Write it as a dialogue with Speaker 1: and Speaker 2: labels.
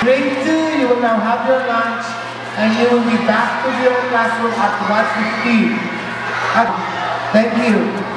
Speaker 1: Grade 2, you will now have your lunch and you will be back to your classroom at 1.15. Thank you.